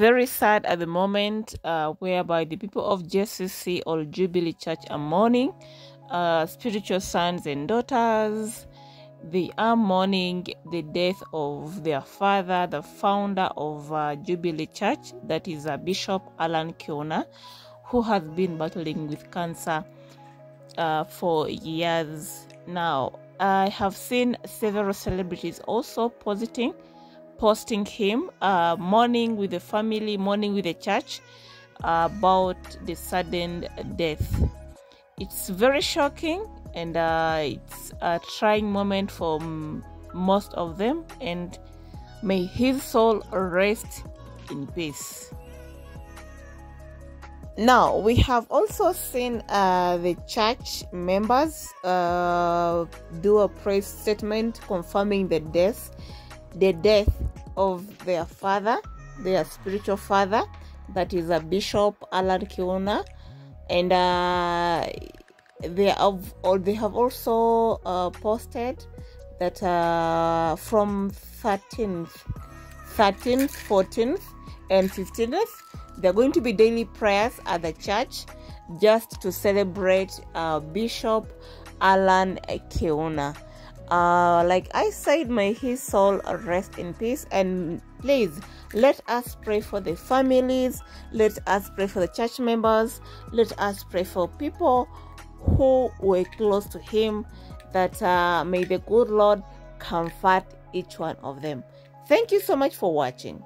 very sad at the moment, uh, whereby the people of JCC or Jubilee Church are mourning uh, spiritual sons and daughters. They are mourning the death of their father, the founder of uh, Jubilee Church, that is uh, Bishop Allan Kiuna, who has been battling with cancer uh, for years now. I have seen several celebrities also positing posting him, uh, mourning with the family, mourning with the church about the sudden death. It's very shocking and uh, it's a trying moment for most of them. And may his soul rest in peace. Now, we have also seen uh, the church members uh, do a praise statement confirming the death the death of their father, their spiritual father, that is a Bishop Allan Kiuna, and uh, they have or they have also uh, posted that uh, from 13th, 13th, 14th, and 15th, they're going to be daily prayers at the church just to celebrate uh, Bishop Allan Kiuna. Uh, like I said, may his soul rest in peace. And please let us pray for the families, let us pray for the church members, let us pray for people who were close to him, that uh, may the good Lord comfort each one of them. Thank you so much for watching.